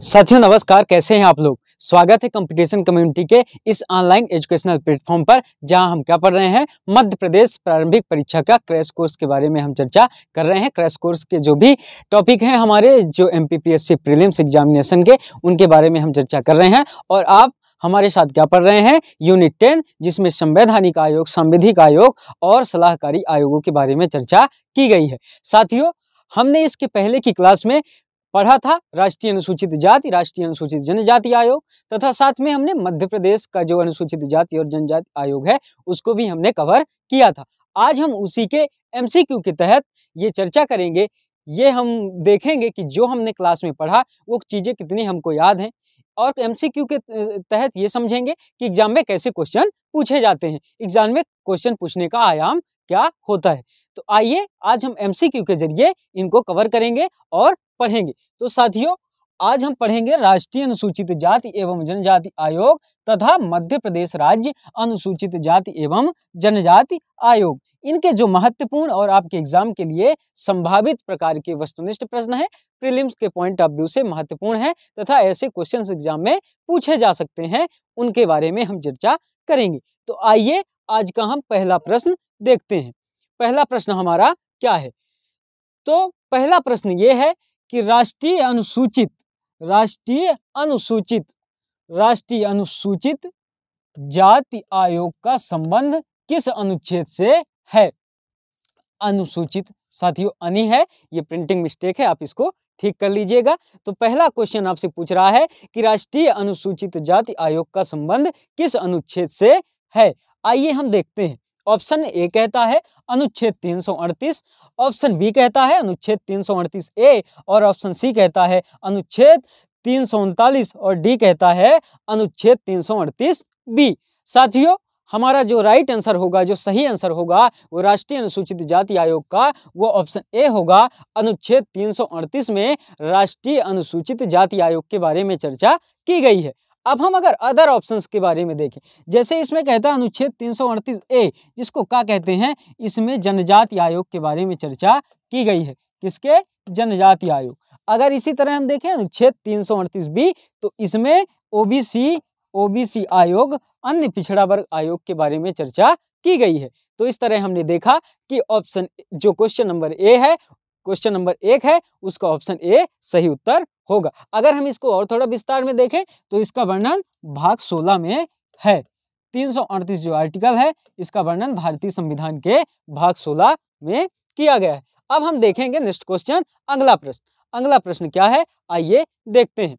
साथियों, नमस्कार। कैसे हैं आप लोग? स्वागत है कंपटीशन कम्युनिटी के इस ऑनलाइन एजुकेशनल प्लेटफॉर्म पर, जहाँ हम क्या पढ़ रहे हैं? मध्य प्रदेश प्रारंभिक परीक्षा का क्रैश कोर्स के बारे में हम चर्चा कर रहे हैं। क्रैश कोर्स के जो भी टॉपिक हैं हमारे, जो एम पी प्रीलिम्स एग्जामिनेशन के, उनके बारे में हम चर्चा कर रहे हैं। और आप हमारे साथ क्या पढ़ रहे हैं? यूनिट टेन, जिसमें संवैधानिक आयोग, संविधिक आयोग और सलाहकारी आयोगों के बारे में चर्चा की गई है। साथियों, हमने इसके पहले की क्लास में पढ़ा था, राष्ट्रीय अनुसूचित जाति, राष्ट्रीय अनुसूचित जनजाति आयोग, तथा साथ में हमने मध्य प्रदेश का जो अनुसूचित जाति और जनजाति आयोग है, उसको भी हमने कवर किया था। आज हम उसी के एमसीक्यू के तहत ये चर्चा करेंगे, ये हम देखेंगे कि जो हमने क्लास में पढ़ा, वो चीज़ें कितनी हमको याद हैं, और एमसीक्यू के तहत ये समझेंगे कि एग्ज़ाम में कैसे क्वेश्चन पूछे जाते हैं। एग्ज़ाम में क्वेश्चन पूछने का आयाम क्या होता है? तो आइए, आज हम एमसीक्यू के ज़रिए इनको कवर करेंगे और पढ़ेंगे। तो साथियों, आज हम पढ़ेंगे राष्ट्रीय अनुसूचित जाति एवं जनजाति आयोग तथा मध्य प्रदेश राज्य अनुसूचित जाति एवं जनजाति आयोग। इनके जो महत्वपूर्ण और आपके एग्ज़ाम के लिए संभावित प्रकार के वस्तुनिष्ठ प्रश्न है, प्रीलिम्स के पॉइंट ऑफ़ व्यू से महत्वपूर्ण है तथा ऐसे क्वेश्चन एग्ज़ाम में पूछे जा सकते हैं, उनके बारे में हम चर्चा करेंगे। तो आइए, आज का हम पहला प्रश्न देखते हैं। पहला प्रश्न हमारा क्या है? तो पहला प्रश्न ये है कि राष्ट्रीय अनुसूचित राष्ट्रीय अनुसूचित राष्ट्रीय अनुसूचित जाति आयोग का संबंध किस अनुच्छेद से है? अनुसूचित, साथियों, अनि है, ये प्रिंटिंग मिस्टेक है, आप इसको ठीक कर लीजिएगा। तो पहला क्वेश्चन आपसे पूछ रहा है कि राष्ट्रीय अनुसूचित जाति आयोग का संबंध किस अनुच्छेद से है? आइए हम देखते हैं। ऑप्शन ए कहता है अनुच्छेद 338 ऑप्शन बी कहता है अनुच्छेद 338 ए और ऑप्शन सी कहता है अनुच्छेद तीन और डी कहता है अनुच्छेद 338 बी। साथियों, हमारा जो राइट आंसर होगा, जो सही आंसर होगा, वो राष्ट्रीय अनुसूचित जाति आयोग का, वो ऑप्शन ए होगा। अनुच्छेद 338 में राष्ट्रीय अनुसूचित जाति आयोग के बारे में चर्चा की गई है। अब हम अगर अदर ऑप्शंस के बारे में देखें, जैसे इसमें कहता है अनुच्छेद तीन ए, जिसको क्या कहते हैं? इसमें जनजाति आयोग के बारे में चर्चा की गई है। किसके? जनजाति आयोग। अगर इसी तरह हम देखें अनुच्छेद तीन बी तो इसमें ओबीसी ओबीसी आयोग, अन्य पिछड़ा वर्ग आयोग के बारे में चर्चा की गई है। तो इस तरह हमने देखा कि ऑप्शन जो क्वेश्चन नंबर ए है क्वेश्चन नंबर एक है, उसका ऑप्शन ए सही उत्तर होगा। अगर हम इसको और थोड़ा विस्तार में देखें तो इसका वर्णन भाग 16 में है। तीन सौ अड़तीस जो आर्टिकल है, इसका वर्णन भारतीय संविधान के भाग 16 में किया गया है। अब हम देखेंगे नेक्स्ट क्वेश्चन अगला प्रश्न। अगला प्रश्न क्या है? आइए देखते हैं।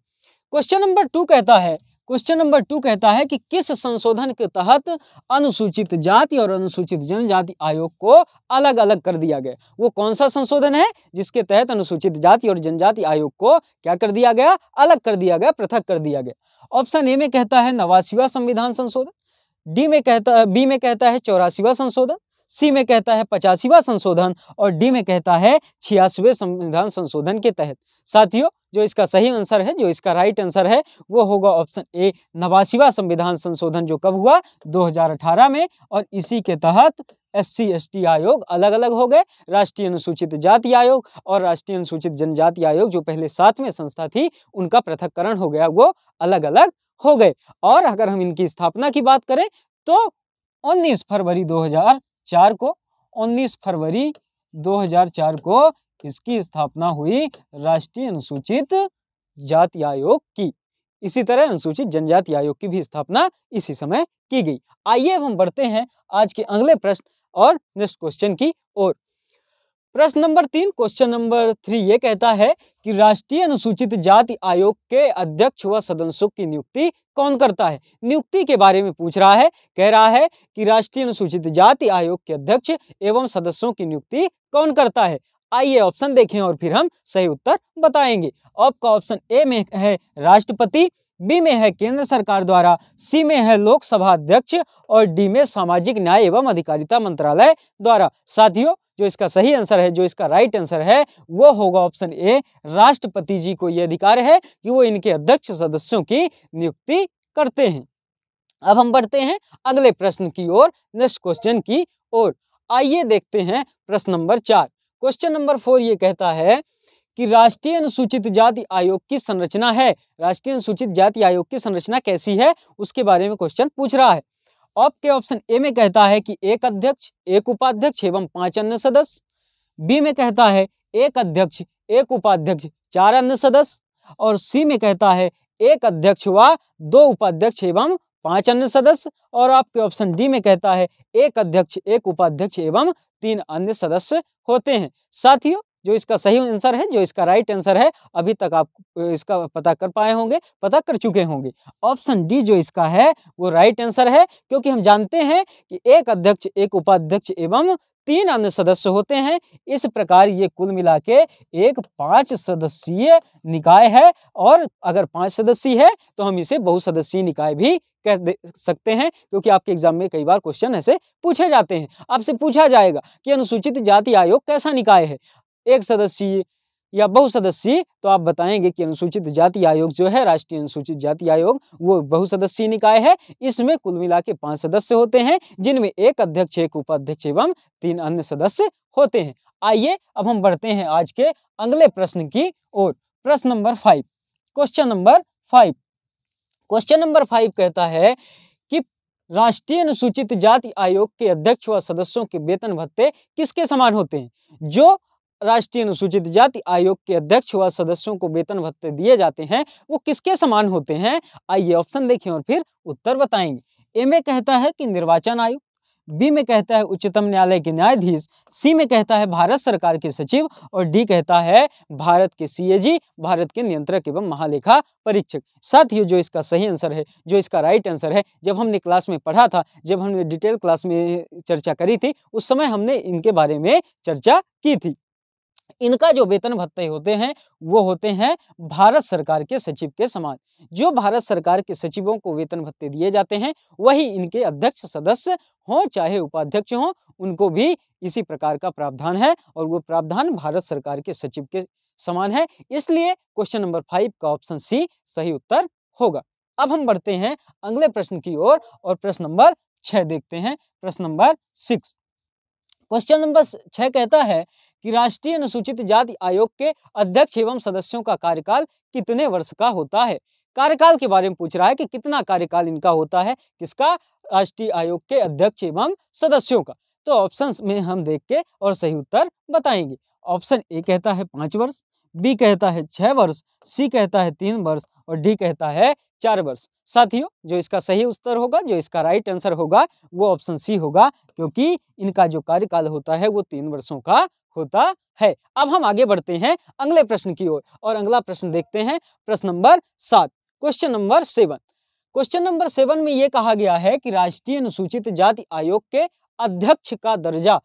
क्वेश्चन नंबर टू कहता है क्वेश्चन नंबर टू कहता है कि किस संशोधन के तहत अनुसूचित जाति और अनुसूचित जनजाति आयोग को अलग अलग कर दिया गया? वो कौन सा संशोधन है जिसके तहत अनुसूचित जाति और जनजाति आयोग को क्या कर दिया गया? अलग कर दिया गया, पृथक कर दिया गया। ऑप्शन ए में कहता है नवासीवा संविधान संशोधन। डी में कहता बी में कहता है चौरासीवा संशोधन। सी में कहता है पचासीवा संशोधन और डी में कहता है छियासीवे संविधान संशोधन के तहत। साथियों, जो इसका सही आंसर है, जो इसका राइट आंसर है, वो होगा ऑप्शन ए नवासीवा संविधान संशोधन, जो कब हुआ? 2018 में और इसी के तहत एस सी आयोग अलग अलग हो गए। राष्ट्रीय अनुसूचित जाति आयोग और राष्ट्रीय अनुसूचित जनजाति आयोग, जो पहले साथ में संस्था थी, उनका पृथककरण हो गया, वो अलग अलग हो गए। और अगर हम इनकी स्थापना की बात करें तो 19 फरवरी 2004 को 19 फरवरी 2004 को इसकी स्थापना हुई राष्ट्रीय अनुसूचित जाति आयोग की। इसी तरह अनुसूचित जनजाति आयोग की भी स्थापना इसी समय की गई। आइए हम बढ़ते हैं आज के अगले प्रश्न और नेक्स्ट क्वेश्चन की ओर। प्रश्न नंबर तीन, क्वेश्चन नंबर थ्री ये कहता है कि राष्ट्रीय अनुसूचित जाति आयोग के अध्यक्ष व सदस्यों की नियुक्ति कौन करता है? नियुक्ति के बारे में पूछ रहा है, कह रहा है कि राष्ट्रीय अनुसूचित जाति आयोग के अध्यक्ष एवं सदस्यों की नियुक्ति कौन करता है? आइए ऑप्शन देखें और फिर हम सही उत्तर बताएँगे। आपका ऑप्शन ए में है राष्ट्रपति, बी में है केंद्र सरकार द्वारा, सी में है लोकसभा अध्यक्ष और डी में सामाजिक न्याय एवं अधिकारिता मंत्रालय द्वारा। साथियों जो इसका सही आंसर है, जो इसका राइट आंसर है, वो होगा ऑप्शन ए राष्ट्रपति जी को यह अधिकार है कि वो इनके अध्यक्ष सदस्यों की नियुक्ति करते हैं। अब हम बढ़ते हैं अगले प्रश्न की ओर नेक्स्ट क्वेश्चन की ओर। आइए देखते हैं प्रश्न नंबर चार। क्वेश्चन नंबर फोर ये कहता है कि राष्ट्रीय अनुसूचित जाति आयोग की संरचना है। राष्ट्रीय अनुसूचित जाति आयोग की संरचना कैसी है, उसके बारे में क्वेश्चन पूछ रहा है। आपके ऑप्शन ए में कहता है कि एक अध्यक्ष, एक उपाध्यक्ष एवं पाँच अन्य सदस्य। बी में कहता है एक अध्यक्ष, एक उपाध्यक्ष, चार अन्य सदस्य। और सी में कहता है एक अध्यक्ष व दो उपाध्यक्ष एवं पाँच अन्य सदस्य। और आपके ऑप्शन डी में कहता है एक अध्यक्ष, एक उपाध्यक्ष एवं तीन अन्य सदस्य होते हैं। साथियों जो इसका सही आंसर है, जो इसका राइट आंसर है, अभी तक आप इसका पता कर पाए होंगे, पता कर चुके होंगे। ऑप्शन डी जो इसका है, वो राइट आंसर है, क्योंकि हम जानते हैं कि एक अध्यक्ष, एक उपाध्यक्ष एवं तीन अन्य सदस्य होते हैं। इस प्रकार ये कुल मिला के एक पाँच सदस्यीय निकाय है और अगर पाँच सदस्यीय है तो हम इसे बहुसदस्यीय निकाय भी कह सकते हैं, क्योंकि आपके एग्ज़ाम में कई बार क्वेश्चन ऐसे पूछे जाते हैं। आपसे पूछा जाएगा कि अनुसूचित जाति आयोग कैसा निकाय है? एक सदस्यीय या बहुसदस्यीय तो आप बताएँगे कि अनुसूचित जाति आयोग जो है, राष्ट्रीय अनुसूचित जाति आयोग, वो बहुसदस्यीय निकाय है। इसमें कुल मिला के पाँच सदस्य होते हैं, जिनमें एक अध्यक्ष, एक उपाध्यक्ष एवं तीन अन्य सदस्य होते हैं। आइए, अब हम बढ़ते हैं आज के अगले प्रश्न की ओर। प्रश्न number five question number five question number five कहता है कि राष्ट्रीय अनुसूचित जाति आयोग के अध्यक्ष व सदस्यों के वेतन भत्ते किसके समान होते हैं? जो राष्ट्रीय अनुसूचित जाति आयोग के अध्यक्ष व सदस्यों को वेतन भत्ते दिए जाते हैं, वो किसके समान होते हैं? आइए ऑप्शन देखें और फिर उत्तर बताएँगे। ए में कहता है कि निर्वाचन आयोग बी में कहता है उच्चतम न्यायालय के न्यायाधीश सी में कहता है भारत सरकार के सचिव और डी कहता है भारत के सीएजी भारत के नियंत्रक एवं महालेखा परीक्षक। साथ ही जो इसका सही आंसर है, जो इसका राइट आंसर है, जब हमने क्लास में पढ़ा था, जब हमने डिटेल क्लास में चर्चा करी थी, उस समय हमने इनके बारे में चर्चा की थी। इनका जो वेतन भत्ते होते हैं वो होते हैं भारत सरकार के सचिव के समान। जो भारत सरकार के सचिवों को वेतन भत्ते दिए जाते हैं वही इनके अध्यक्ष सदस्य हों चाहे उपाध्यक्ष हों उनको भी इसी प्रकार का प्रावधान है और वो प्रावधान भारत सरकार के सचिव के समान है। इसलिए क्वेश्चन नंबर फाइव का ऑप्शन सी सही उत्तर होगा। अब हम बढ़ते हैं अगले प्रश्न की ओर और, और प्रश्न नंबर छह देखते हैं। प्रश्न नंबर सिक्स। क्वेश्चन नंबर छह कहता है कि राष्ट्रीय अनुसूचित जाति आयोग के अध्यक्ष एवं सदस्यों का कार्यकाल कितने वर्ष का होता है? कार्यकाल के बारे में पूछ रहा है कि कितना कार्यकाल इनका होता है, किसका? राष्ट्रीय आयोग के अध्यक्ष एवं सदस्यों का। तो ऑप्शन में हम देख के और सही उत्तर बताएँगे। ऑप्शन ए कहता है पाँच वर्ष, बी कहता है छह वर्ष, सी कहता है तीन वर्ष और डी कहता है चार वर्ष। साथियों, जो इसका सही उत्तर होगा, जो इसका राइट आंसर होगा, वो ऑप्शन सी होगा, क्योंकि इनका जो कार्यकाल होता है वो तीन वर्षों का होता है। अब हम आगे बढ़ते हैं अगले प्रश्न की ओर और, अगला प्रश्न देखते हैं प्रश्न नंबर सात question number seven question number seven में यह कहा गया है कि राष्ट्रीय अनुसूचित जाति आयोग के अध्यक्ष का दर्जा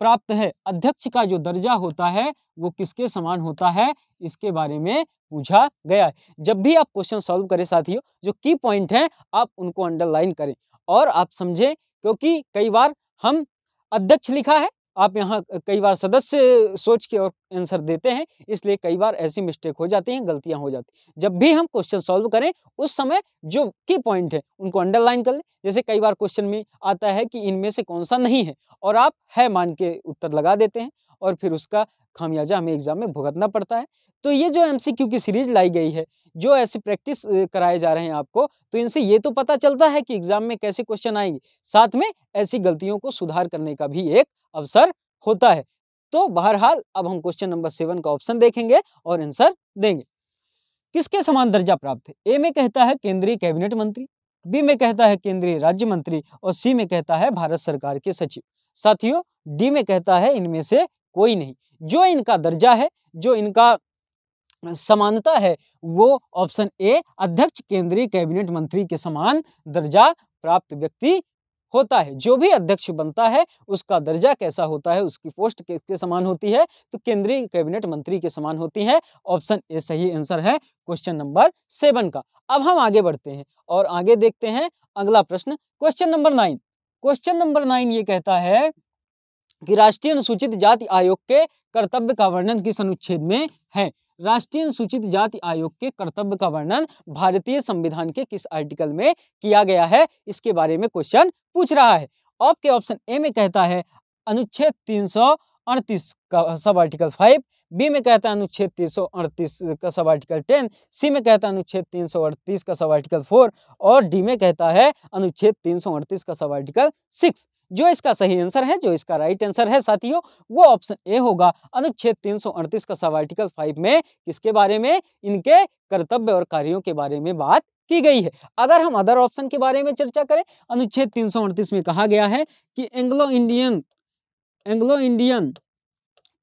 प्राप्त है। अध्यक्ष का जो दर्जा होता है वो किसके समान होता है इसके बारे में पूछा गया है। जब भी आप क्वेश्चन सॉल्व करें साथियों जो की पॉइंट है आप उनको अंडरलाइन करें और आप समझें क्योंकि कई बार हम अध्यक्ष लिखा है आप यहाँ कई बार सदस्य सोच के और आंसर देते हैं, इसलिए कई बार ऐसी मिस्टेक हो जाती हैं, गलतियाँ हो जाती हैं। जब भी हम क्वेश्चन सॉल्व करें, उस समय जो की पॉइंट है, उनको अंडरलाइन कर लें। जैसे कई बार क्वेश्चन में आता है कि इनमें से कौन सा नहीं है, और आप है मान के उत्तर लगा देते हैं। और फिर उसका खामियाजा हमें एग्ज़ाम में भुगतना पड़ता है। तो ये जो एमसीक्यू की सीरीज़ लाई गई है, जो ऐसे प्रैक्टिस कराए जा रहे हैं आपको तो इनसे ये तो पता चलता है कि एग्ज़ाम में कैसे क्वेश्चन आएँगे। साथ में ऐसी गलतियों को सुधार करने का भी एक अवसर होता है। तो बहरहाल, अब हम क्वेश्चन नंबर सेवन का ऑप्शन देखेंगे और आंसर देंगे। किसके समान दर्जा प्राप्त है? ए में कहता है केंद्रीय कैबिनेट मंत्री बी में कहता है केंद्रीय राज्य मंत्री और सी में कहता है भारत सरकार के सचिव। साथियों डी में कहता है इनमें से कोई नहीं। जो इनका दर्जा है, जो इनका समानता है, वो ऑप्शन ए, अध्यक्ष, केंद्रीय कैबिनेट मंत्री के समान दर्जा प्राप्त व्यक्ति होता है। जो भी अध्यक्ष बनता है, उसका दर्जा कैसा होता है, उसकी पोस्ट किसके समान होती है तो केंद्रीय कैबिनेट मंत्री के समान होती है। ऑप्शन ए, सही आंसर है क्वेश्चन नंबर सेवन का। अब हम आगे बढ़ते हैं और आगे देखते हैं अगला प्रश्न question number nine. Question number nine ये कहता है कि राष्ट्रीय अनुसूचित जाति आयोग के कर्तव्य का वर्णन किस अनुच्छेद में है? राष्ट्रीय अनुसूचित जाति आयोग के कर्तव्य का वर्णन भारतीय संविधान के किस आर्टिकल में किया गया है? इसके बारे में क्वेश्चन पूछ रहा है। आपके ऑप्शन ए में कहता है, अनुच्छेद तीन सौ अड़तीस का सब आर्टिकल फाइव, बी में कहता है, अनुच्छेद तीन सौ अड़तीस का सब आर्टिकल टेन, सी में कहता है, अनुच्छेद तीन सौ अड़तीस का सब आर्टिकल फोर और डी में कहता है, अनुच्छेद तीन सौ अड़तीस का सब आर्टिकल सिक्स। जो इसका सही आंसर है, जो इसका राइट आंसर है, साथियों, वो ऑप्शन ए होगा। अनुच्छेद तीन सौ अड़तीस का सब आर्टिकल फाइव में किसके बारे में? इनके कर्तव्य और कार्यों के बारे में बात की गई है। अगर हम अदर ऑप्शन के बारे में चर्चा करें, अनुच्छेद तीन सौ अड़तीस में कहा गया है कि एंग्लो इंडियन एंग्लो इंडियन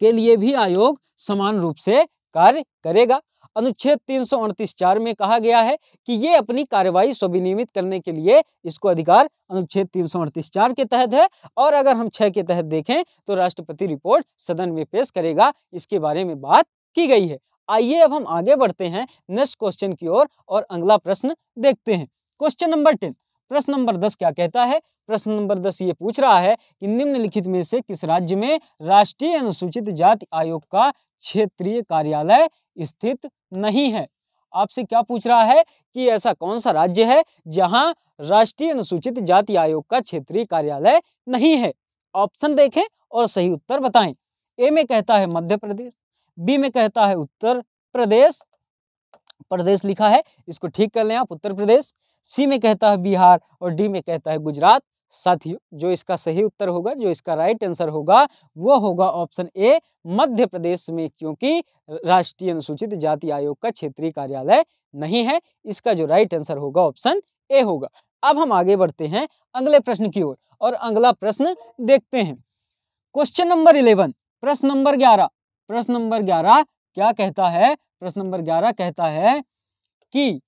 के लिए भी आयोग समान रूप से कार्य करेगा। अनुच्छेद तीन सौ अड़तीस चार में कहा गया है कि ये अपनी कार्यवाही स्विनियमित करने के लिए इसको अधिकार अनुच्छेद तीन सौ चार के तहत है। और अगर हम छह के तहत देखें तो राष्ट्रपति रिपोर्ट सदन में पेश करेगा। इसके बारे में बात की गई है। आइए अब हम आगे बढ़ते हैं, नेक्स्ट क्वेश्चन की ओर और अगला प्रश्न देखते हैं। क्वेश्चन नंबर टेन, प्रश्न नंबर दस क्या कहता है? प्रश्न नंबर दस ये पूछ रहा है कि निम्नलिखित में से किस राज्य में राष्ट्रीय अनुसूचित जाति आयोग का क्षेत्रीय कार्यालय स्थित नहीं है। आपसे क्या पूछ रहा है कि ऐसा कौन सा राज्य है जहाँ राष्ट्रीय अनुसूचित जाति आयोग का क्षेत्रीय कार्यालय नहीं है? ऑप्शन देखें और सही उत्तर बताएँ। ए में कहता है मध्य प्रदेश, बी में कहता है उत्तर प्रदेश प्रदेश लिखा है, इसको ठीक कर लें आप, उत्तर प्रदेश, सी में कहता है बिहार और डी में कहता है गुजरात साथियों जो इसका सही उत्तर होगा जो इसका राइट आंसर होगा वो होगा ऑप्शन ए मध्य प्रदेश में क्योंकि राष्ट्रीय अनुसूचित जाति आयोग का क्षेत्रीय कार्यालय नहीं है। इसका जो राइट आंसर होगा ऑप्शन ए होगा। अब हम आगे बढ़ते हैं अगले प्रश्न की ओर और, अगला प्रश्न देखते हैं। क्वेश्चन नंबर इलेवन प्रश्न नंबर ग्यारह प्रश्न नंबर ग्यारह क्या कहता है? प्रश्न नंबर ग्यारह कहता है कि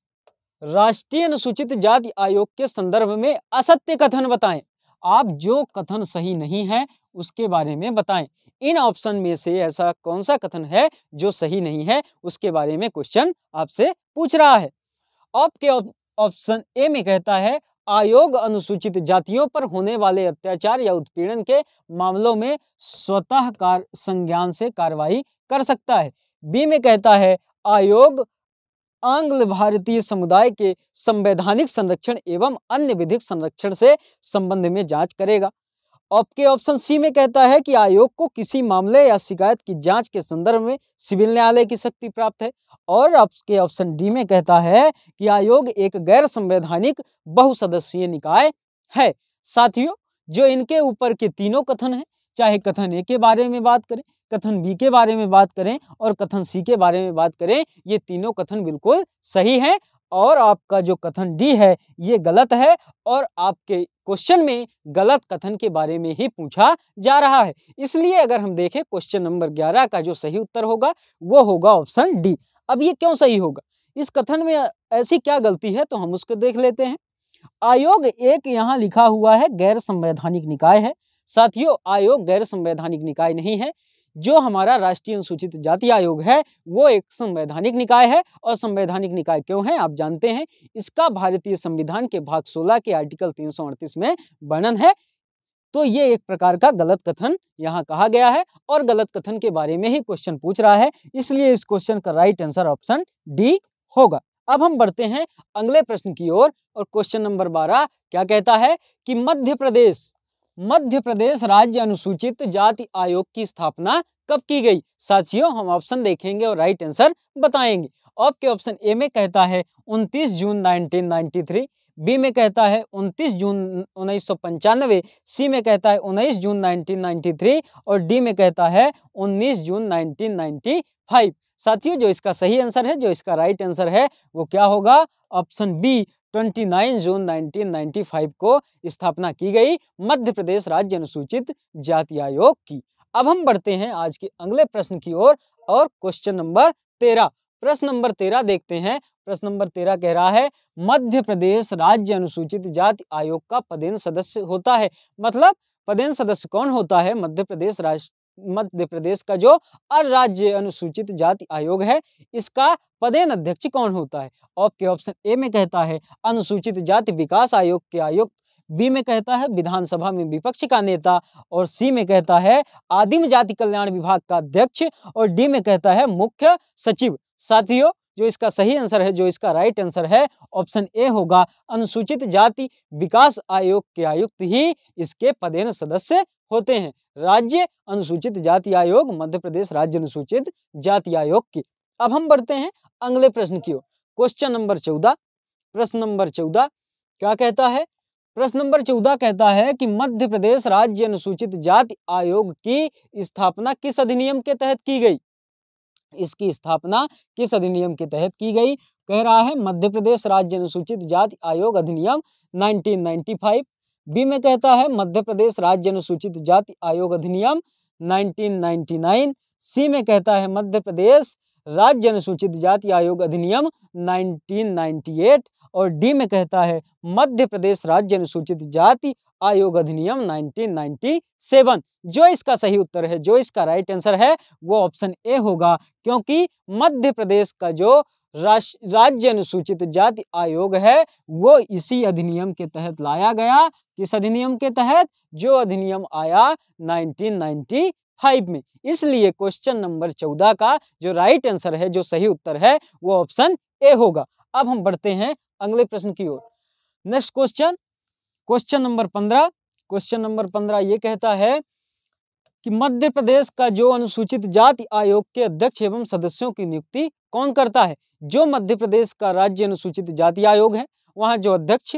राष्ट्रीय अनुसूचित जाति आयोग के संदर्भ में असत्य कथन बताएँ। आप जो कथन सही नहीं है, उसके बारे में बताएँ। इन ऑप्शन में से ऐसा कौन सा कथन है जो सही नहीं है, उसके बारे में क्वेश्चन आपसे पूछ रहा है। आपके ऑप्शन ए में कहता है, आयोग अनुसूचित जातियों पर होने वाले अत्याचार या उत्पीड़न के मामलों में स्वतः कार, संज्ञान से कार्रवाई कर सकता है। बी में कहता है, आयोग आंग्ल भारतीय समुदाय के संवैधानिक संरक्षण एवं अन्य विधिक संरक्षण से संबंध में जाँच करेगा। आपके ऑप्शन सी में कहता है कि आयोग को किसी मामले या शिकायत की जाँच के संदर्भ में सिविल न्यायालय की शक्ति प्राप्त है और आपके ऑप्शन डी में कहता है कि आयोग एक गैर संवैधानिक बहुसदस्यीय निकाय है। साथियों, जो इनके ऊपर के तीनों कथन है, चाहे कथन ए के बारे में बात करें कथन बी के बारे में बात करें और कथन सी के बारे में बात करें, ये तीनों कथन बिल्कुल सही हैं और आपका जो कथन डी है, ये गलत है और आपके क्वेश्चन में गलत कथन के बारे में ही पूछा जा रहा है। इसलिए अगर हम देखें, क्वेश्चन नंबर ग्यारह का जो सही उत्तर होगा, वो होगा ऑप्शन डी। अब ये क्यों सही होगा? इस कथन में ऐसी क्या गलती है तो हम उसको देख लेते हैं। आयोग एक यहाँ लिखा हुआ है, गैर संवैधानिक निकाय है। साथियों, आयोग गैर संवैधानिक निकाय नहीं है। जो हमारा राष्ट्रीय अनुसूचित जाति आयोग है वो एक संवैधानिक निकाय है। और संवैधानिक निकाय क्यों है आप जानते हैं। इसका भारतीय संविधान के भाग 16 के आर्टिकल तीन सौ अड़तीस में वर्णन है। तो ये एक प्रकार का गलत कथन यहाँ कहा गया है। और गलत कथन के बारे में ही क्वेश्चन पूछ रहा है। इसलिए इस क्वेश्चन का राइट आंसर ऑप्शन डी होगा। अब हम बढ़ते हैं अगले प्रश्न की ओर। और, और क्वेश्चन नंबर बारह क्या कहता है कि मध्य प्रदेश मध्य प्रदेश राज्य अनुसूचित जाति आयोग की स्थापना कब की गई? साथियों, हम ऑप्शन देखेंगे और राइट आंसर बताएँगे। आपके ऑप्शन ए में कहता है 29 जून 1993 बी में कहता है 29 जून उन्नीस सी में कहता है 19 जून 1993 और डी में कहता है 19 जून 1995 साथियों, जो इसका सही आंसर है, जो इसका राइट आंसर है, वो क्या होगा? ऑप्शन बी 29 जून 1995 को स्थापना की गई मध्य प्रदेश राज्य अनुसूचित जाति आयोग की। अब हम बढ़ते हैं आज के अगले प्रश्न की ओर और, क्वेश्चन नंबर तेरह। प्रश्न नंबर तेरह देखते हैं। प्रश्न नंबर तेरह कह रहा है मध्य प्रदेश राज्य अनुसूचित जाति आयोग का पदेन सदस्य होता है। मतलब पदेन सदस्य कौन होता है? मध्य प्रदेश मध्य प्रदेश का जो अराज्य अनुसूचित जाति आयोग है, इसका पदेन अध्यक्ष कौन होता है? आपके ऑप्शन ए में कहता है, अनुसूचित जाति विकास आयोग के आयुक्त बी में कहता है, विधानसभा में विपक्ष का नेता, और सी में कहता है, आदिम जाति कल्याण विभाग का अध्यक्ष, और डी में कहता है, मुख्य सचिव। साथियों, जो इसका सही आंसर है, जो इसका राइट आंसर है ऑप्शन ए होगा, अनुसूचित जाति विकास आयोग के आयुक्त ही इसके पदेन सदस्य होते हैं। राज्य अनुसूचित जाति आयोग, मध्य प्रदेश राज्य अनुसूचित जाति आयोग की। अब हम बढ़ते हैं अगले प्रश्न की ओर। क्वेश्चन नंबर चौदह। प्रश्न नंबर चौदह क्या कहता है? प्रश्न नंबर चौदह कहता है कि मध्य प्रदेश राज्य अनुसूचित जाति आयोग की स्थापना किस अधिनियम के तहत की गई? इसकी स्थापना किस अधिनियम के तहत की गई? कह रहा है मध्य प्रदेश राज्य अनुसूचित जाति आयोग अधिनियम 1995 बी में कहता है, मध्य प्रदेश राज्य अनुसूचित जाति आयोग अधिनियम 1999 सी में कहता है, मध्य प्रदेश राज्य अनुसूचित जाति आयोग अधिनियम 1998 और डी में कहता है, मध्य प्रदेश राज्य अनुसूचित जाति आयोग अधिनियम 1997 जो इसका सही उत्तर है, जो इसका राइट आंसर है, वो ऑप्शन ए होगा, क्योंकि मध्य प्रदेश का जो राज्य अनुसूचित जाति आयोग है, वो इसी अधिनियम के तहत लाया गया, किस अधिनियम के तहत? जो अधिनियम आया 1995 में। इसलिए क्वेश्चन नंबर चौदह का जो राइट आंसर है, जो सही उत्तर है, वो ऑप्शन ए होगा। अब हम बढ़ते हैं अगले प्रश्न की ओर। नेक्स्ट क्वेश्चन क्वेश्चन नंबर पंद्रह। क्वेश्चन नंबर पंद्रह ये कहता है कि मध्य प्रदेश का जो अनुसूचित जाति आयोग के अध्यक्ष एवं सदस्यों की नियुक्ति कौन करता है? जो मध्य प्रदेश का राज्य अनुसूचित जाति आयोग है, वहाँ जो अध्यक्ष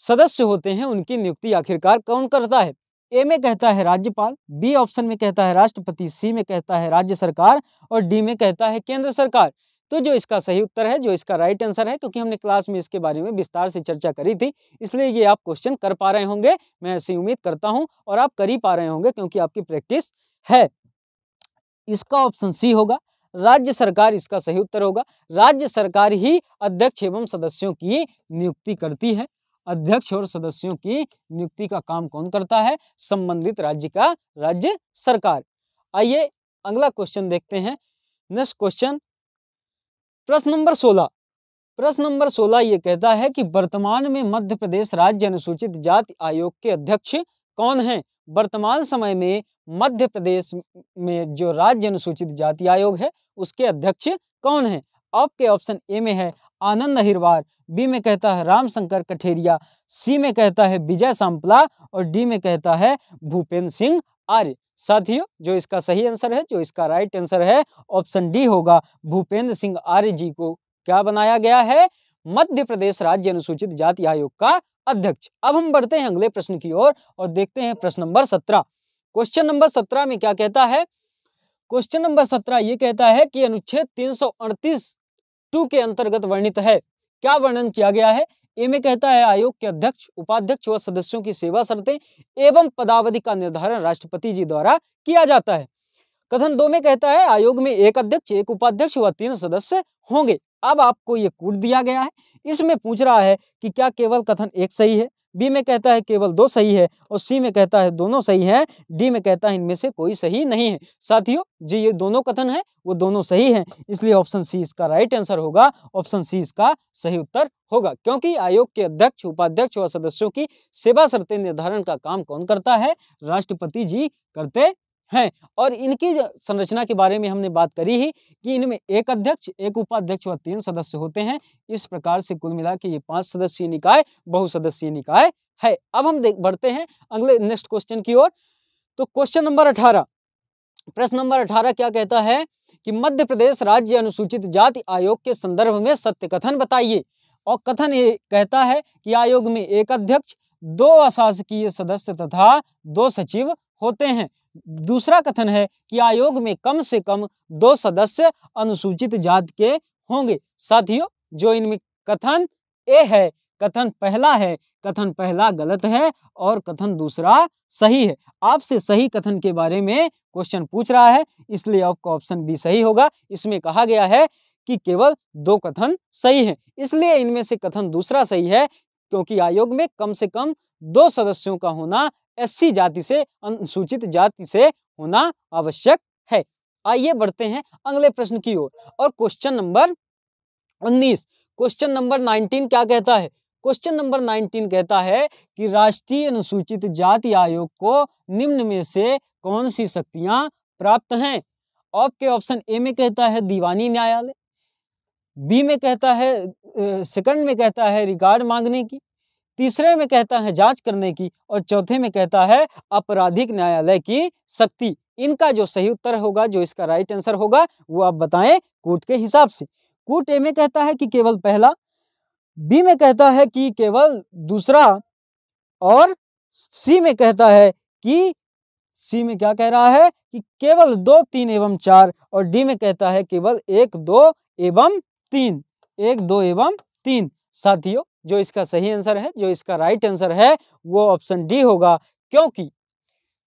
सदस्य होते हैं, उनकी नियुक्ति आखिरकार कौन करता है? ए में कहता है राज्यपाल, बी ऑप्शन में कहता है राष्ट्रपति, सी में कहता है राज्य सरकार और डी में कहता है केंद्र सरकार। तो जो इसका सही उत्तर है, जो इसका राइट आंसर है, क्योंकि हमने क्लास में इसके बारे में विस्तार से चर्चा करी थी, इसलिए ये आप क्वेश्चन कर पा रहे होंगे। मैं ऐसी उम्मीद करता हूँ और आप कर ही पा रहे होंगे, क्योंकि आपकी प्रैक्टिस है। इसका ऑप्शन सी होगा राज्य सरकार इसका सही उत्तर होगा। राज्य सरकार ही अध्यक्ष एवं सदस्यों की नियुक्ति करती है। अध्यक्ष और सदस्यों की नियुक्ति का काम कौन करता है? संबंधित राज्य का राज्य सरकार। आइए अगला क्वेश्चन देखते हैं। नेक्स्ट क्वेश्चन प्रश्न नंबर सोलह। प्रश्न नंबर सोलह ये कहता है कि वर्तमान में मध्य प्रदेश राज्य अनुसूचित जाति आयोग के अध्यक्ष कौन हैं? वर्तमान समय में मध्य प्रदेश में जो राज्य अनुसूचित जाति आयोग है, उसके अध्यक्ष कौन है? आपके ऑप्शन ए में है आनंद अहिरवार बी में कहता है रामशंकर कठेरिया सी में कहता है विजय सांपला और डी में कहता है भूपेंद्र सिंह आर्य। साथियों, जो इसका सही आंसर है, जो इसका राइट आंसर है ऑप्शन डी होगा भूपेंद्र सिंह आर्य जी को। क्या बनाया गया है? मध्य प्रदेश राज्य अनुसूचित जाति आयोग का अध्यक्ष अब हम बढ़ते हैं अगले प्रश्न की ओर और, और देखते हैं प्रश्न नंबर सत्रह। क्वेश्चन नंबर सत्रह में क्या कहता है? क्वेश्चन नंबर सत्रह ये कहता है कि अनुच्छेद तीन टू के अंतर्गत वर्णित है। क्या वर्णन किया गया है? ए में कहता है आयोग के अध्यक्ष उपाध्यक्ष व सदस्यों की सेवा शर्तें एवं पदावधि का निर्धारण राष्ट्रपति जी द्वारा किया जाता है। कथन दो में कहता है आयोग में एक अध्यक्ष एक उपाध्यक्ष व तीन सदस्य होंगे। अब आपको ये कूट दिया गया है। इसमें पूछ रहा है कि क्या केवल कथन एक सही है? बी में कहता है केवल दो सही है और सी में कहता है दोनों सही है। डी में कहता है इनमें से कोई सही नहीं है। साथियों, जी ये दोनों कथन है, वो दोनों सही है, इसलिए ऑप्शन सी इसका राइट आंसर होगा, ऑप्शन सी इसका सही उत्तर होगा। क्योंकि आयोग के अध्यक्ष, उपाध्यक्ष व सदस्यों की सेवा शर्तें निर्धारण का काम कौन करता है? राष्ट्रपति जी करते हैं। और इनकी संरचना के बारे में हमने बात करी ही कि इनमें एक अध्यक्ष, एक उपाध्यक्ष व तीन सदस्य होते हैं। इस प्रकार से कुल मिला के ये पाँच सदस्यीय निकाय, बहुसदस्यीय निकाय है। अब हम देख, बढ़ते हैं अगले नेक्स्ट क्वेश्चन की ओर। तो क्वेश्चन नंबर अठारह। प्रश्न नंबर अठारह क्या कहता है कि मध्य प्रदेश राज्य अनुसूचित जाति आयोग के संदर्भ में सत्य कथन बताइए? और कथन ये कहता है कि आयोग में एक अध्यक्ष, दो अशासकीय सदस्य तथा दो सचिव होते हैं। दूसरा कथन है कि आयोग में कम से कम दो सदस्य अनुसूचित जाति के होंगे। साथियों, जो इनमें कथन ए है, कथन पहला है, कथन पहला गलत है और कथन दूसरा सही है। आपसे सही कथन के बारे में क्वेश्चन पूछ रहा है, इसलिए आपका ऑप्शन बी सही होगा। इसमें कहा गया है कि केवल दो कथन सही है। इसलिए इनमें से कथन दूसरा सही है, क्योंकि आयोग में कम से कम दो सदस्यों का होना एससी जाति से अनुसूचित जाति से होना आवश्यक है। आइए बढ़ते हैं अगले प्रश्न की ओर और, क्वेश्चन नंबर 19 क्वेश्चन नंबर 19 क्या कहता है? क्वेश्चन नंबर 19 कहता है कि राष्ट्रीय अनुसूचित जाति आयोग को निम्न में से कौन सी शक्तियाँ प्राप्त हैं? आपके ऑप्शन ए में कहता है दीवानी न्यायालय। बी में कहता है सेकंड में कहता है रिकॉर्ड मांगने की। तीसरे में कहता है जाँच करने की और चौथे में कहता है आपराधिक न्यायालय की शक्ति इनका जो सही उत्तर होगा, जो इसका राइट आंसर होगा, वो आप बताएँ कोर्ट के हिसाब से। कोर्ट ए में कहता है कि केवल पहला, बी में कहता है कि केवल दूसरा और सी में कहता है कि, सी में क्या कह रहा है कि केवल दो, तीन एवं चार और डी में कहता है केवल एक, दो एवं तीन। एक, दो एवं तीन। साथियों, जो इसका सही आंसर है, जो इसका राइट आंसर है, वो ऑप्शन डी होगा, क्योंकि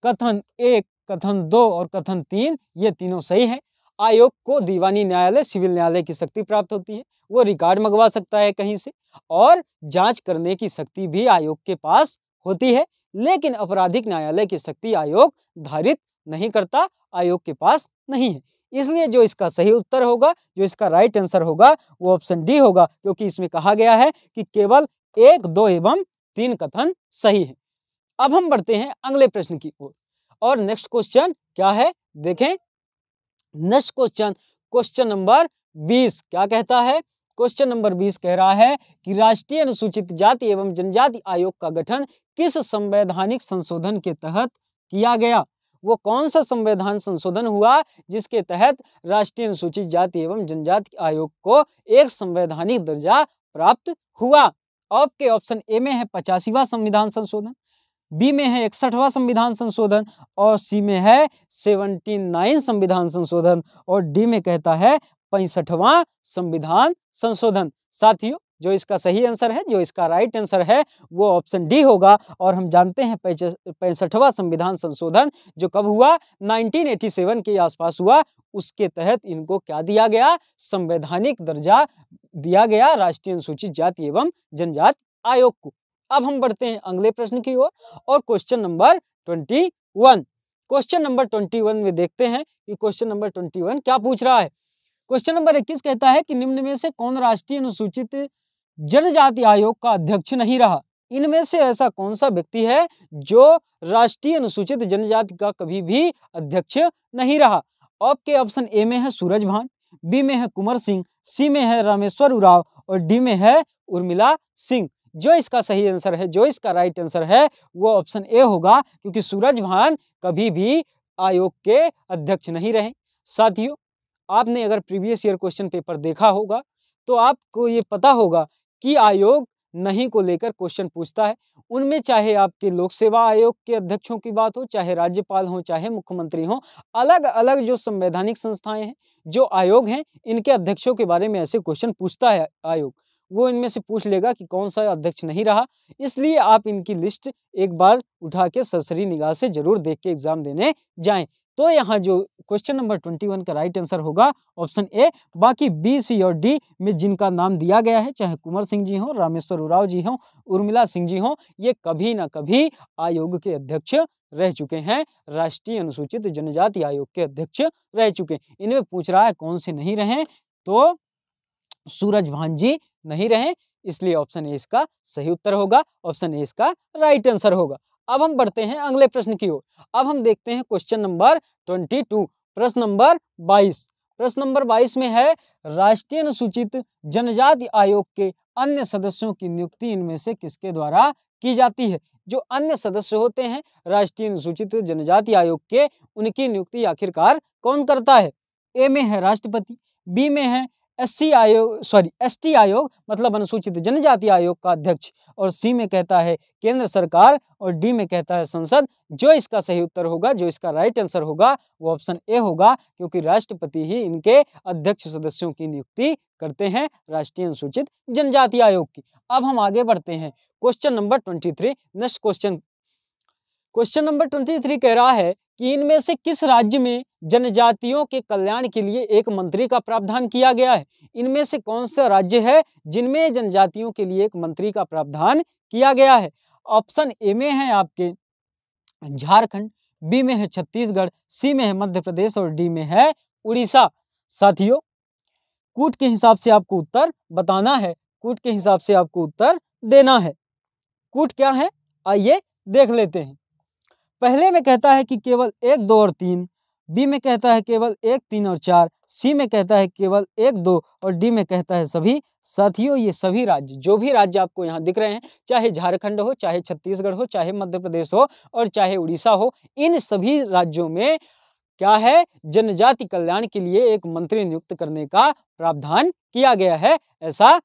कथन एक, कथन दो और कथन तीन, ये तीनों सही है। आयोग को दीवानी न्यायालय, सिविल न्यायालय की शक्ति प्राप्त होती है, वो रिकॉर्ड मंगवा सकता है कहीं से, और जाँच करने की शक्ति भी आयोग के पास होती है, लेकिन आपराधिक न्यायालय की शक्ति आयोग धारित नहीं करता, आयोग के पास नहीं है। इसलिए जो इसका सही उत्तर होगा जो इसका राइट आंसर होगा वो ऑप्शन डी होगा क्योंकि इसमें कहा गया है कि केवल एक दो एवं तीन कथन सही है। अब हम बढ़ते हैं अगले प्रश्न की ओर और, नेक्स्ट क्वेश्चन क्या है? देखें। नेक्स्ट क्वेश्चन क्वेश्चन नंबर बीस क्या कहता है? क्वेश्चन नंबर बीस कह रहा है कि राष्ट्रीय अनुसूचित जाति एवं जनजाति आयोग का गठन किस संवैधानिक संशोधन के तहत किया गया? वो कौन सा संविधान संशोधन हुआ जिसके तहत राष्ट्रीय अनुसूचित जाति एवं जनजाति आयोग को एक संवैधानिक दर्जा प्राप्त हुआ? आपके ऑप्शन ए में है पचासीवा संविधान संशोधन, बी में है इकसठवा संविधान संशोधन और सी में है सेवनटी नाइन संविधान संशोधन और डी में कहता है पैंसठवा संविधान संशोधन। साथियों जो इसका सही आंसर है, जो इसका राइट आंसर है, वो ऑप्शन डी होगा। और हम जानते हैं पैंसठवा संविधान संशोधन जो कब हुआ? 1987 के आसपास हुआ। उसके तहत इनको क्या दिया गया? संवैधानिक दर्जा दिया गया राष्ट्रीय अनुसूचित जाति एवं जनजाति आयोग को। अब हम बढ़ते हैं अगले प्रश्न की ओर और question number twenty one. Question number twenty one में देखते हैं कि क्वेश्चन नंबर ट्वेंटी वन क्या पूछ रहा है। क्वेश्चन नंबर इक्कीस कहता है कि निम्न में से कौन राष्ट्रीय अनुसूचित जनजाति आयोग का अध्यक्ष नहीं रहा। इनमें से ऐसा कौन सा व्यक्ति है जो राष्ट्रीय अनुसूचित जनजाति का कभी भी अध्यक्ष नहीं रहा? आपके ऑप्शन ए में है सूरज भान, बी में है कुंवर सिंह, सी में है रामेश्वर उराव और डी में है उर्मिला सिंह। जो इसका सही आंसर है, जो इसका राइट आंसर है, वो ऑप्शन ए होगा, क्योंकि सूरज भान कभी भी आयोग के अध्यक्ष नहीं रहे। साथियों, आपने अगर प्रीवियस ईयर क्वेश्चन पेपर देखा होगा तो आपको ये पता होगा कि आयोग नहीं को लेकर क्वेश्चन पूछता है। उनमें चाहे आपके लोक सेवा आयोग के अध्यक्षों की बात हो, चाहे राज्यपाल हो, चाहे मुख्यमंत्री हो अलग अलग जो संवैधानिक संस्थाएँ हैं, जो आयोग हैं, इनके अध्यक्षों के बारे में ऐसे क्वेश्चन पूछता है आयोग। वो इनमें से पूछ लेगा कि कौन सा अध्यक्ष नहीं रहा। इसलिए आप इनकी लिस्ट एक बार उठा के सरसरी निगाह से ज़रूर देख के एग्ज़ाम देने जाएँ। तो यहाँ जो क्वेश्चन नंबर ट्वेंटी वन का राइट आंसर होगा ऑप्शन ए बाकी बी सी और डी में जिनका नाम दिया गया है, चाहे कुंवर सिंह जी हों, रामेश्वर उराव जी हों, उर्मिला सिंह जी हों, ये कभी ना कभी आयोग के अध्यक्ष रह चुके हैं, राष्ट्रीय अनुसूचित जनजाति आयोग के अध्यक्ष रह चुके हैं। इनमें पूछ रहा है कौन से नहीं रहे तो सूरज भान जी नहीं रहे, इसलिए ऑप्शन ए इसका सही उत्तर होगा ऑप्शन ए इसका राइट आंसर होगा। अब हम बढ़ते हैं अगले प्रश्न की ओर। अब हम देखते हैं क्वेश्चन नंबर ट्वेंटी टू प्रश्न नंबर बाईस। प्रश्न नंबर बाईस में है, राष्ट्रीय अनुसूचित जनजाति आयोग के अन्य सदस्यों की नियुक्ति इनमें से किसके द्वारा की जाती है? जो अन्य सदस्य होते हैं, राष्ट्रीय अनुसूचित जनजाति आयोग के, उनकी नियुक्ति आखिरकार कौन करता है? ए में है राष्ट्रपति बी में है एससी आयोग सॉरी एसटी आयोग मतलब अनुसूचित जनजाति आयोग का अध्यक्ष। और सी में कहता है केंद्र सरकार और डी में कहता है संसद। जो इसका सही उत्तर होगा, जो इसका राइट आंसर होगा, वो ऑप्शन ए होगा, क्योंकि राष्ट्रपति ही इनके अध्यक्ष सदस्यों की नियुक्ति करते हैं राष्ट्रीय अनुसूचित जनजाति आयोग की। अब हम आगे बढ़ते हैं। Question number twenty three next question question number twenty three कह रहा है कि इनमें से किस राज्य में जनजातियों के कल्याण के लिए एक मंत्री का प्रावधान किया गया है? इनमें से कौन सा राज्य है जिनमें जनजातियों के लिए एक मंत्री का प्रावधान किया गया है? ऑप्शन ए में है आपके। झारखंड बी में है छत्तीसगढ़ सी में है मध्य प्रदेश और डी में है उड़ीसा। साथियों, कूट के हिसाब से आपको उत्तर बताना है। कूट के हिसाब से आपको उत्तर देना है। कूट क्या है? आइए देख लेते हैं। पहले में कहता है कि केवल एक, दो और तीन, बी में कहता है केवल एक, तीन और चार, सी में कहता है केवल एक, दो और डी में कहता है सभी साथियों, ये सभी राज्य, जो भी राज्य आपको यहाँ दिख रहे हैं, चाहे झारखंड हो, चाहे छत्तीसगढ़ हो, चाहे मध्य प्रदेश हो और चाहे उड़ीसा हो, इन सभी राज्यों में क्या है? जनजाति कल्याण के लिए एक मंत्री नियुक्त करने का प्रावधान किया गया है। ऐसा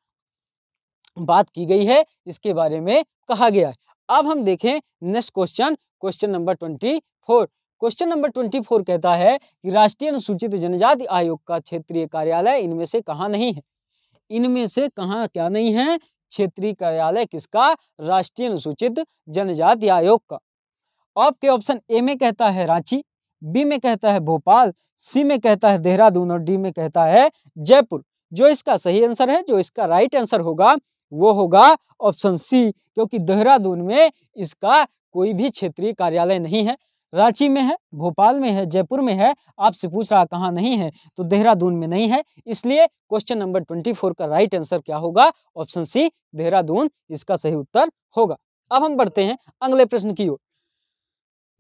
बात की गई है, इसके बारे में कहा गया है। अब हम देखें next question question number twenty four. Question number twenty four कहता है कि राष्ट्रीय अनुसूचित जनजाति आयोग का क्षेत्रीय कार्यालय इनमें से कहाँ नहीं है? इनमें से कहाँ क्या नहीं है? क्षेत्रीय कार्यालय किसका? राष्ट्रीय अनुसूचित जनजाति आयोग का। आपके ऑप्शन ए में कहता है रांची, बी में कहता है भोपाल, सी में कहता है देहरादून और डी में कहता है जयपुर। जो इसका सही आंसर है, जो इसका राइट आंसर होगा, वो होगा ऑप्शन सी, क्योंकि देहरादून में इसका कोई भी क्षेत्रीय कार्यालय नहीं है। रांची में है, भोपाल में है, जयपुर में है, आपसे पूछ रहा कहाँ नहीं है तो देहरादून में नहीं है। इसलिए क्वेश्चन नंबर ट्वेंटी फोर का राइट आंसर क्या होगा? ऑप्शन सी देहरादून, इसका सही उत्तर होगा। अब हम बढ़ते हैं अगले प्रश्न की ओर।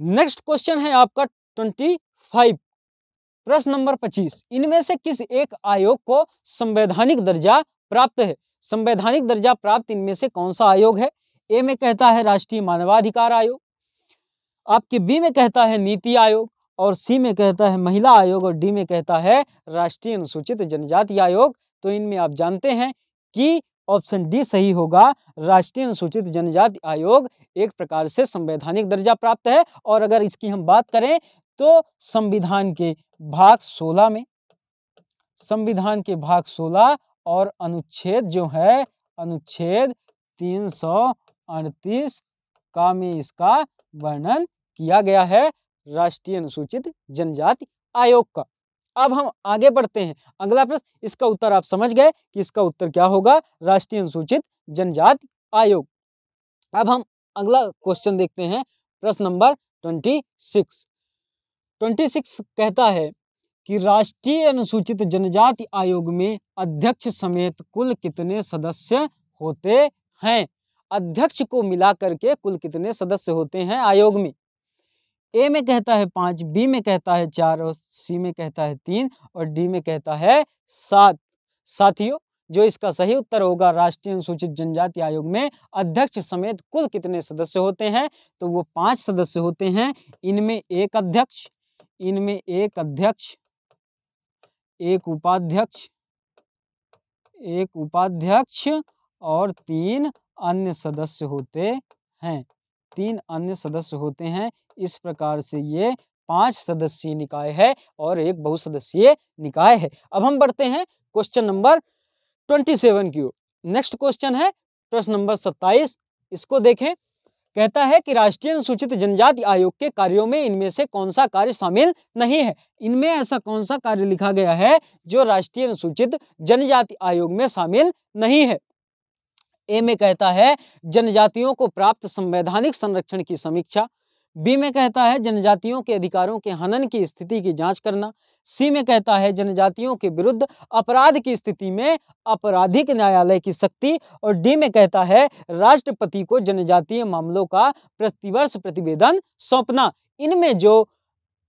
नेक्स्ट क्वेश्चन है आपका ट्वेंटी फाइव प्रश्न नंबर पच्चीस। इनमें से किस एक आयोग को संवैधानिक दर्जा प्राप्त है? संवैधानिक दर्जा प्राप्त इनमें से कौन सा आयोग है? ए में कहता है राष्ट्रीय मानवाधिकार आयोग, आपके बी में कहता है नीति आयोग, और सी में कहता है महिला आयोग, और डी में कहता है राष्ट्रीय अनुसूचित जनजाति आयोग। तो इनमें आप जानते हैं कि ऑप्शन डी सही होगा। राष्ट्रीय अनुसूचित जनजाति आयोग एक प्रकार से संवैधानिक दर्जा प्राप्त है, और अगर इसकी हम बात करें तो संविधान के भाग 16 में, संविधान के भाग 16 और अनुच्छेद जो है, अनुच्छेद तीन सौ का में इसका वर्णन किया गया है राष्ट्रीय अनुसूचित जनजाति आयोग का। अब हम आगे बढ़ते हैं। अगला प्रश्न, इसका उत्तर आप समझ गए कि इसका उत्तर क्या होगा? राष्ट्रीय अनुसूचित जनजाति आयोग। अब हम अगला क्वेश्चन देखते हैं। प्रश्न number twenty six. Twenty six कहता है कि राष्ट्रीय अनुसूचित जनजाति आयोग में अध्यक्ष समेत कुल कितने सदस्य होते हैं? अध्यक्ष को मिला करके कुल कितने सदस्य होते हैं आयोग में? ए में कहता है पाँच, बी में कहता है चार और सी में कहता है तीन और डी में कहता है सात। साथियों, जो इसका सही उत्तर होगा, राष्ट्रीय अनुसूचित जनजाति आयोग में अध्यक्ष समेत कुल कितने सदस्य होते हैं? तो वो पाँच सदस्य होते हैं। इनमें एक अध्यक्ष, इनमें एक अध्यक्ष, एक उपाध्यक्ष एक उपाध्यक्ष और तीन अन्य सदस्य होते हैं। तीन अन्य सदस्य होते हैं। इस प्रकार से ये पाँच सदस्यीय निकाय है और एक बहुसदस्यीय निकाय है। अब हम बढ़ते हैं क्वेश्चन नंबर ट्वेंटी सेवन की ओर। नेक्स्ट क्वेश्चन है प्रश्न नंबर सत्ताईस। इसको देखें। कहता है कि राष्ट्रीय अनुसूचित जनजाति आयोग के कार्यों में इनमें से कौन सा कार्य शामिल नहीं है? इनमें ऐसा कौन सा कार्य लिखा गया है जो राष्ट्रीय अनुसूचित जनजाति आयोग में शामिल नहीं है? ए में कहता है, जनजातियों को प्राप्त संवैधानिक संरक्षण की समीक्षा। बी में कहता है, जनजातियों के अधिकारों के हनन की स्थिति की जाँच करना। सी में कहता है, जनजातियों के विरुद्ध अपराध की स्थिति में आपराधिक न्यायालय की शक्ति और डी में कहता है, राष्ट्रपति को जनजातीय मामलों का प्रतिवर्ष प्रतिवेदन सौंपना। इनमें जो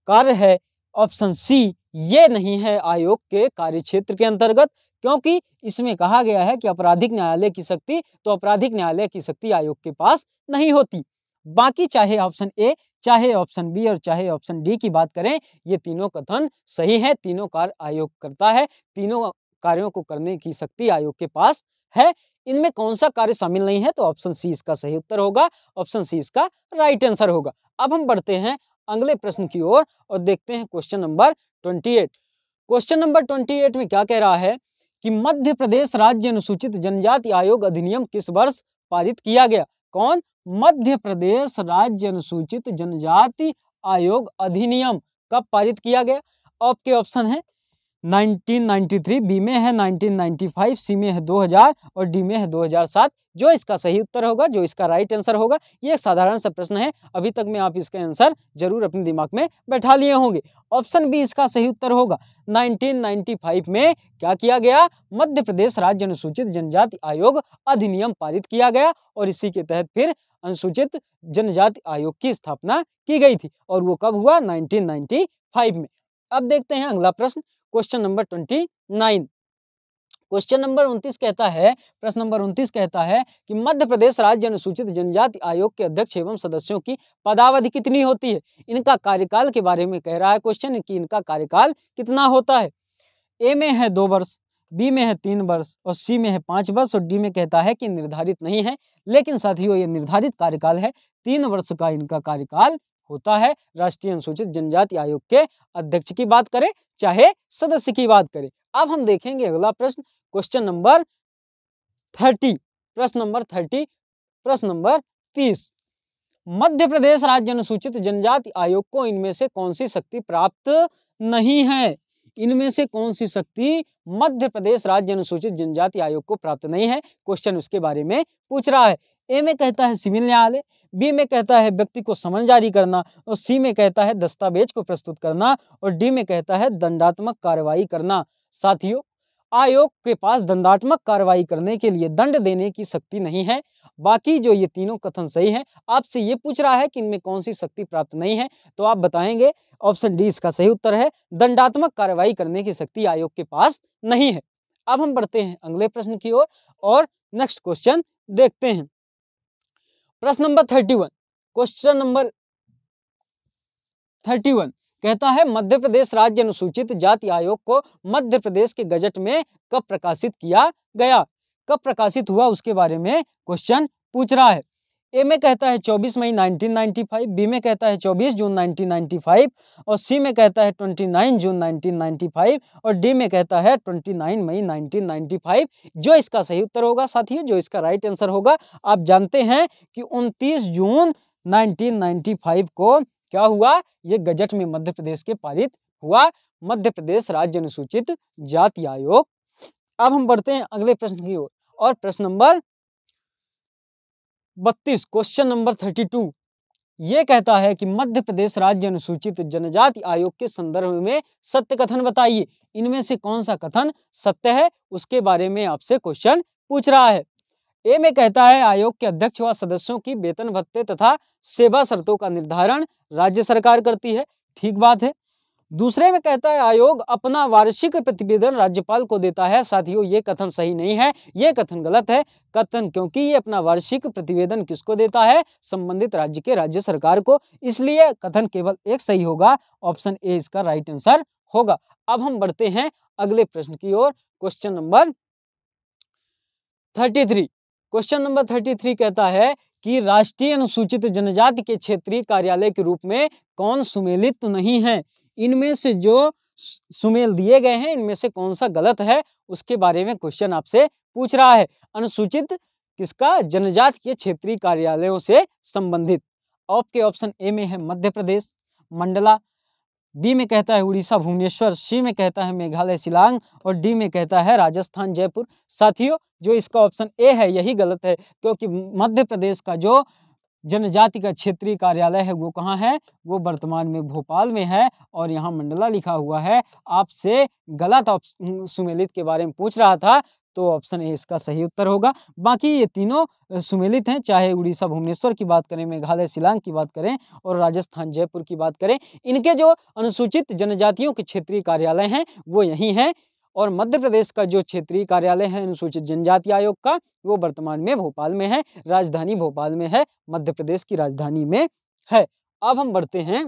कार्य है, ऑप्शन सी, ये नहीं है आयोग के कार्य क्षेत्र के अंतर्गत। क्योंकि इसमें कहा गया है कि आपराधिक न्यायालय की शक्ति तो आपराधिक न्यायालय की शक्ति आयोग के पास नहीं होती। बाकी चाहे ऑप्शन ए चाहे ऑप्शन बी और चाहे ऑप्शन डी की बात करें ये तीनों कथन सही है तीनों कार्य आयोग करता है तीनों कार्यों को करने की शक्ति आयोग के पास है। इनमें कौन सा कार्य शामिल नहीं है तो ऑप्शन सी इसका सही उत्तर होगा ऑप्शन सी इसका राइट आंसर होगा। अब हम बढ़ते हैं अगले प्रश्न की ओर और, और देखते हैं question number twenty question number twenty में क्या कह रहा है? कि मध्य प्रदेश राज्य अनुसूचित जनजाति आयोग अधिनियम किस वर्ष पारित किया गया? कौन? मध्य प्रदेश राज्य अनुसूचित जनजाति आयोग अधिनियम। कब पारित किया गया? आपके ऑप्शन है। 1993 बी में है 1995 सी में है 2000 और डी में है 2007 जो इसका सही उत्तर होगा, जो इसका राइट आंसर होगा, ये एक साधारण सा प्रश्न है। अभी तक में आप इसका आंसर ज़रूर अपने दिमाग में बैठा लिए होंगे। ऑप्शन बी इसका सही उत्तर होगा। 1995 में क्या किया गया? मध्य प्रदेश राज्य अनुसूचित जनजाति आयोग अधिनियम पारित किया गया और इसी के तहत फिर अनुसूचित जनजाति आयोग की स्थापना की गई थी और वो कब हुआ? 1995 में। अब देखते हैं अगला प्रश्न। Question number twenty nine. Question number उनतीस कहता है, प्रश्न नंबर उनतीस कहता है कि मध्य प्रदेश राज्य अनुसूचित जनजाति आयोग के अध्यक्ष एवं सदस्यों की पदावधि कितनी होती है? इनका कार्यकाल के बारे में कह रहा है क्वेश्चन कि इनका कार्यकाल कितना होता है? ए में है दो वर्ष, बी में है तीन वर्ष और सी में है पाँच वर्ष और डी में कहता है कि निर्धारित नहीं है, लेकिन साथियों ये निर्धारित कार्यकाल है, तीन वर्ष का इनका कार्यकाल होता है। राष्ट्रीय अनुसूचित जनजाति आयोग के अध्यक्ष की बात करें, चाहे सदस्य की बात करें। अब हम देखेंगे अगला प्रश्न क्वेश्चन नंबर थर्टी प्रश्न नंबर थर्टी प्रश्न नंबर तीस। मध्य प्रदेश राज्य अनुसूचित जनजाति आयोग को इनमें से कौन सी शक्ति प्राप्त नहीं है? इनमें से कौन सी शक्ति मध्य प्रदेश राज्य अनुसूचित जनजाति आयोग को प्राप्त नहीं है? क्वेश्चन उसके बारे में पूछ रहा है। ए में कहता है सिविल न्यायालय बी में कहता है व्यक्ति को समन जारी करना और सी में कहता है दस्तावेज़ को प्रस्तुत करना और डी में कहता है दंडात्मक कार्रवाई करना। साथियों आयोग के पास दंडात्मक कार्रवाई करने के लिए दंड देने की शक्ति नहीं है। बाकी जो ये तीनों कथन सही है आपसे ये पूछ रहा है कि इनमें कौन सी शक्ति प्राप्त नहीं है तो आप बताएँगे। ऑप्शन डी इसका सही उत्तर है दंडात्मक कार्रवाई करने की शक्ति आयोग के पास नहीं है। अब हम बढ़ते हैं अगले प्रश्न की ओर और, और नेक्स्ट क्वेश्चन देखते हैं। प्रश्न number thirty one. Question number thirty one कहता है, मध्य प्रदेश राज्य अनुसूचित जाति आयोग को मध्य प्रदेश के गजट में कब प्रकाशित किया गया? कब प्रकाशित हुआ? उसके बारे में क्वेश्चन पूछ रहा है। ए में कहता है 24 मई 1995 बी में कहता है 24 जून 1995 और सी में कहता है 29 जून 1995 और डी में कहता है 29 मई 1995 जो इसका सही उत्तर होगा साथियों जो इसका राइट आंसर होगा आप जानते हैं कि 29 जून 1995 को क्या हुआ? ये गजट में मध्य प्रदेश के पारित हुआ। मध्य प्रदेश राज्य अनुसूचित जाति आयोग। अब हम बढ़ते हैं अगले प्रश्न की ओर और, प्रश्न नंबर बत्तीस क्वेश्चन नंबर थर्टी टू ये कहता है कि मध्य प्रदेश राज्य अनुसूचित जनजाति आयोग के संदर्भ में सत्य कथन बताइए। इनमें से कौन सा कथन सत्य है? उसके बारे में आपसे क्वेश्चन पूछ रहा है। ए में कहता है, आयोग के अध्यक्ष व सदस्यों की वेतन भत्ते तथा सेवा शर्तों का निर्धारण राज्य सरकार करती है। ठीक बात है। दूसरे में कहता है, आयोग अपना वार्षिक प्रतिवेदन राज्यपाल को देता है। साथियों, ये कथन सही नहीं है, ये कथन गलत है। कथन क्योंकि ये अपना वार्षिक प्रतिवेदन किसको देता है? संबंधित राज्य के राज्य सरकार को। इसलिए कथन केवल एक सही होगा, ऑप्शन ए इसका राइट आंसर होगा। अब हम बढ़ते हैं अगले प्रश्न की ओर। Question number thirty three. Question number thirty three कहता है कि राष्ट्रीय अनुसूचित जनजाति के क्षेत्रीय कार्यालय के रूप में कौन सुमेलित नहीं है? इनमें से जो सुमेल दिए गए हैं, इनमें से कौन सा गलत है, उसके बारे में क्वेश्चन आपसे पूछ रहा है। अनुसूचित किसका, जनजाति के क्षेत्रीय कार्यालयों से संबंधित। आपके ऑप्शन ए में है मध्य प्रदेश, मंडला। बी में कहता है उड़ीसा, भुवनेश्वर। सी में कहता है मेघालय, शिलांग। और डी में कहता है राजस्थान, जयपुर। साथियों, जो इसका ऑप्शन ए है, यही गलत है, क्योंकि मध्य प्रदेश का जो जनजाति का क्षेत्रीय कार्यालय है, वो कहाँ है? वो वर्तमान में भोपाल में है और यहाँ मंडला लिखा हुआ है। आपसे गलत सुमेलित के बारे में पूछ रहा था तो ऑप्शन ए इसका सही उत्तर होगा। बाकी ये तीनों सुमेलित हैं, चाहे उड़ीसा भुवनेश्वर की बात करें, मेघालय शिलांग की बात करें और राजस्थान जयपुर की बात करें, इनके जो अनुसूचित जनजातियों के क्षेत्रीय कार्यालय हैं, वो यही हैं। और मध्य प्रदेश का जो क्षेत्रीय कार्यालय है अनुसूचित जनजाति आयोग का वो वर्तमान में भोपाल में है राजधानी भोपाल में है मध्य प्रदेश की राजधानी में है। अब हम बढ़ते हैं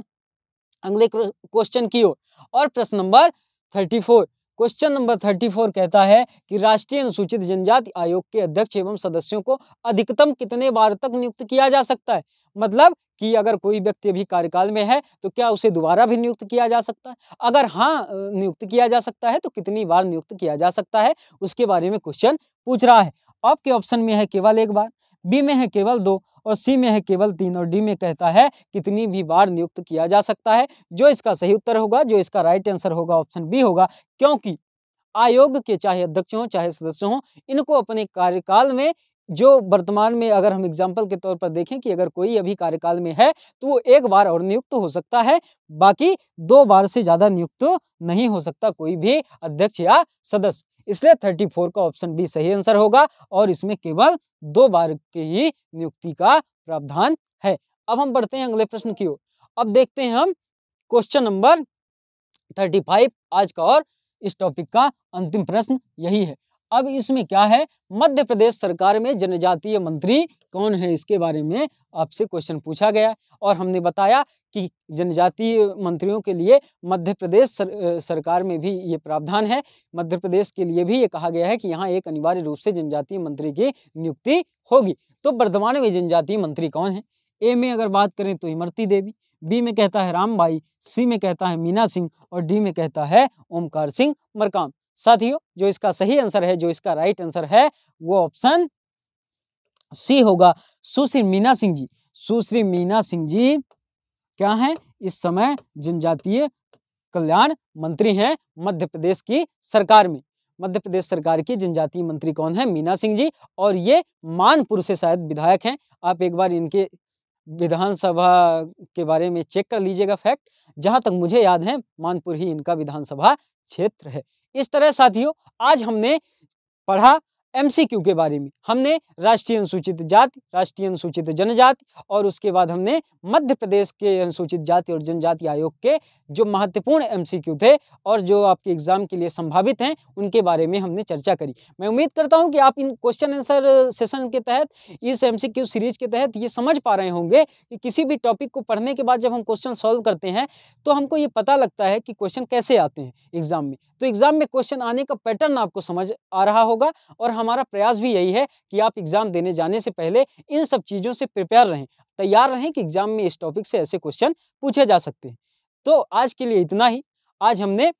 अगले क्वेश्चन की ओर और, प्रश्न number thirty four question number thirty four कहता है कि राष्ट्रीय अनुसूचित जनजाति आयोग के अध्यक्ष एवं सदस्यों को अधिकतम कितने बार तक नियुक्त किया जा सकता है? मतलब कि अगर कोई व्यक्ति अभी कार्यकाल में है तो क्या उसे दोबारा भी नियुक्त किया जा सकता है? अगर हाँ नियुक्त किया जा सकता है तो कितनी बार नियुक्त किया जा सकता है? उसके बारे में क्वेश्चन पूछ रहा है। आपके ऑप्शन में है केवल एक बार बी में है केवल दो और सी में है केवल तीन और डी में कहता है कितनी भी बार नियुक्त किया जा सकता है। जो इसका सही उत्तर होगा, जो इसका राइट आंसर होगा ऑप्शन बी होगा, क्योंकि आयोग के चाहे अध्यक्ष हों चाहे सदस्य हों, इनको अपने कार्यकाल में जो वर्तमान में अगर हम एग्ज़ाम्पल के तौर पर देखें कि अगर कोई अभी कार्यकाल में है तो वो एक बार और नियुक्त हो सकता है। बाकी दो बार से ज़्यादा नियुक्त नहीं हो सकता कोई भी अध्यक्ष या सदस्य। इसलिए थर्टी फोर का ऑप्शन बी सही आंसर होगा और इसमें केवल दो बार की ही नियुक्ति का प्रावधान है। अब हम बढ़ते हैं अगले प्रश्न की ओर। अब देखते हैं हम क्वेश्चन नंबर थर्टी फाइव आज का और इस टॉपिक का अंतिम प्रश्न यही है। अब इसमें क्या है? मध्य प्रदेश सरकार में जनजातीय मंत्री कौन है? इसके बारे में आपसे क्वेश्चन पूछा गया और हमने बताया कि जनजातीय मंत्रियों के लिए मध्य प्रदेश सर, सरकार में भी ये प्रावधान है। मध्य प्रदेश के लिए भी ये कहा गया है कि यहाँ एक अनिवार्य रूप से जनजातीय मंत्री की नियुक्ति होगी। तो वर्तमान में जनजातीय मंत्री कौन है? ए में अगर बात करें तो इमरती देवी बी में कहता है रामबाई सी में कहता है मीना सिंह और डी में कहता है ओमकार सिंह मरकाम। साथियों, जो इसका सही आंसर है, जो इसका राइट आंसर है, वो ऑप्शन सी होगा। सुश्री मीना सिंह जी, सुश्री मीना सिंह जी क्या है? इस समय जनजातीय कल्याण मंत्री हैं मध्य प्रदेश की सरकार में। मध्य प्रदेश सरकार की जनजातीय मंत्री कौन है? मीना सिंह जी और ये मानपुर से शायद विधायक हैं। आप एक बार इनके विधानसभा के बारे में चेक कर लीजिएगा फैक्ट। जहाँ तक मुझे याद है, मानपुर ही इनका विधानसभा क्षेत्र है। इस तरह साथियों, आज हमने पढ़ा एमसीक्यू के बारे में। हमने राष्ट्रीय अनुसूचित जाति, राष्ट्रीय अनुसूचित जनजाति और उसके बाद हमने मध्य प्रदेश के अनुसूचित जाति और जनजाति आयोग के जो महत्वपूर्ण एमसीक्यू थे और जो आपके एग्ज़ाम के लिए संभावित हैं, उनके बारे में हमने चर्चा करी। मैं उम्मीद करता हूँ कि आप इन क्वेश्चन आंसर सेशन के तहत, इस एमसीक्यू सीरीज़ के तहत ये समझ पा रहे होंगे कि किसी भी टॉपिक को पढ़ने के बाद जब हम क्वेश्चन सॉल्व करते हैं तो हमको ये पता लगता है कि क्वेश्चन कैसे आते हैं एग्ज़ाम में। तो एग्ज़ाम में क्वेश्चन आने का पैटर्न आपको समझ आ रहा होगा और हमारा प्रयास भी यही है कि आप एग्ज़ाम देने जाने से पहले इन सब चीज़ों से प्रिपेयर रहें, तैयार रहें कि एग्ज़ाम में इस टॉपिक से ऐसे क्वेश्चन पूछे जा सकते हैं। तो आज के लिए इतना ही। आज हमने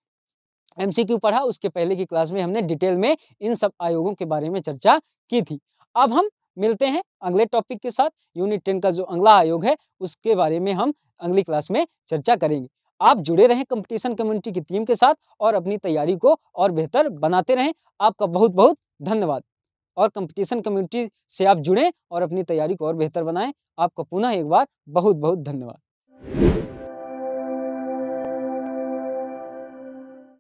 एमसीक्यू पढ़ा, उसके पहले की क्लास में हमने डिटेल में इन सब आयोगों के बारे में चर्चा की थी। अब हम मिलते हैं अगले टॉपिक के साथ। यूनिट टेन का जो अगला आयोग है, उसके बारे में हम अगली क्लास में चर्चा करेंगे। आप जुड़े रहें कंपटीशन कम्युनिटी की टीम के साथ और अपनी तैयारी को और बेहतर बनाते रहें। आपका बहुत बहुत धन्यवाद। और कंपटीशन कम्युनिटी से आप जुड़ें और अपनी तैयारी को और बेहतर बनाएँ। आपका पुनः एक बार बहुत बहुत धन्यवाद।